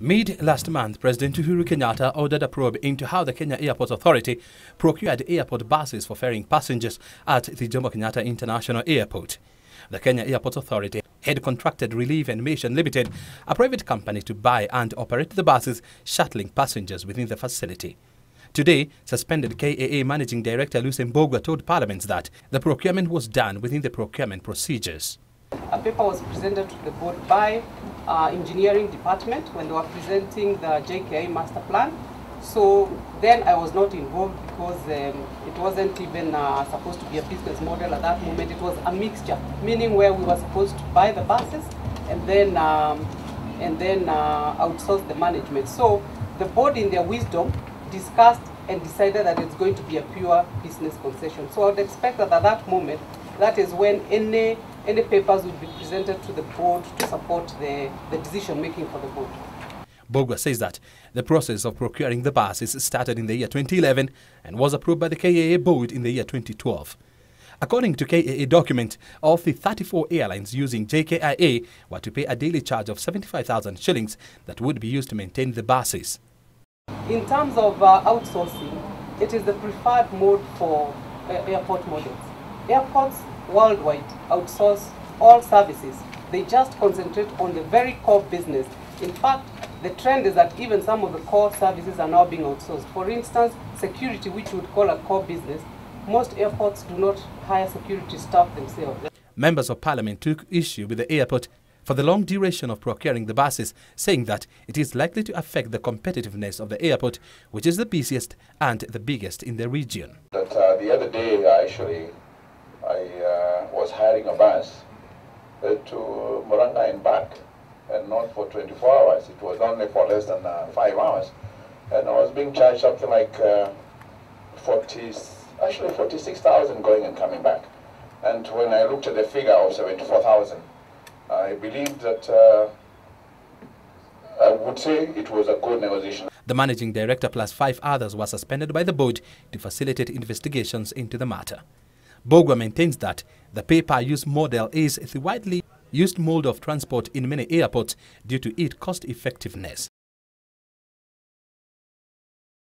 Mid last month, President Uhuru Kenyatta ordered a probe into how the Kenya Airport Authority procured airport buses for ferrying passengers at the Jomo Kenyatta International Airport. The Kenya Airport Authority had contracted Relief and Mission Limited, a private company, to buy and operate the buses shuttling passengers within the facility. Today, suspended KAA Managing Director Lucy Mbugua told Parliament that the procurement was done within the procurement procedures. A paper was presented to the board by uh, engineering department when they were presenting the JKI master plan. So then I was not involved because um, it wasn't even uh, supposed to be a business model at that moment. It was a mixture, meaning where we were supposed to buy the buses and then um, and then uh, outsource the management. So the board, in their wisdom, discussed and decided that it's going to be a pure business concession. So I would expect that at that moment, that is when any any papers would be presented to the board to support the, the decision making for the board. Mbugua says that the process of procuring the buses started in the year 2011 and was approved by the KAA board in the year 2012. According to KAA document, of the 34 airlines using JKIA were to pay a daily charge of 75,000 shillings that would be used to maintain the buses. In terms of uh, outsourcing, it is the preferred mode for uh, airport models. Airports worldwide outsource all services. They just concentrate on the very core business. In fact, the trend is that even some of the core services are now being outsourced. For instance, security, which we would call a core business, most airports do not hire security staff themselves. Members of Parliament took issue with the airport for the long duration of procuring the buses, saying that it is likely to affect the competitiveness of the airport, which is the busiest and the biggest in the region. That uh, the other day, actually, I uh, was hiring a bus uh, to Muranga and back, and not for 24 hours. It was only for less than uh, five hours, and I was being charged something like uh, 40, actually 46,000 going and coming back. And when I looked at the figure of 74,000, I believe that uh, I would say it was a good negotiation. The managing director plus five others were suspended by the board to facilitate investigations into the matter. Mbugua maintains that the pay-per-use model is the widely used mode of transport in many airports due to its cost effectiveness.